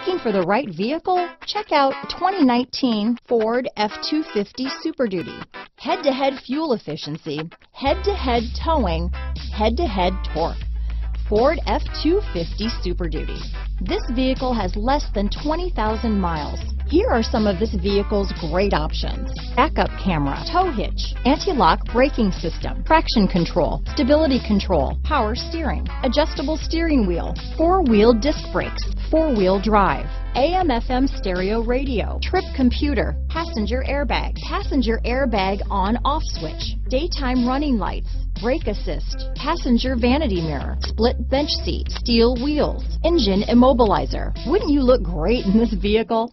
Looking for the right vehicle? Check out 2019 Ford F-250 Super Duty. Head-to-head fuel efficiency, head-to-head towing, head-to-head torque. Ford F-250 Super Duty. This vehicle has less than 20,000 miles. Here are some of this vehicle's great options. Backup camera, tow hitch, anti-lock braking system, traction control, stability control, power steering, adjustable steering wheel, four-wheel disc brakes, four-wheel drive, AM FM stereo radio, trip computer, passenger airbag, passenger airbag on off switch, daytime running lights, brake assist, passenger vanity mirror, split bench seat, steel wheels, engine immobilizer. Wouldn't you look great in this vehicle?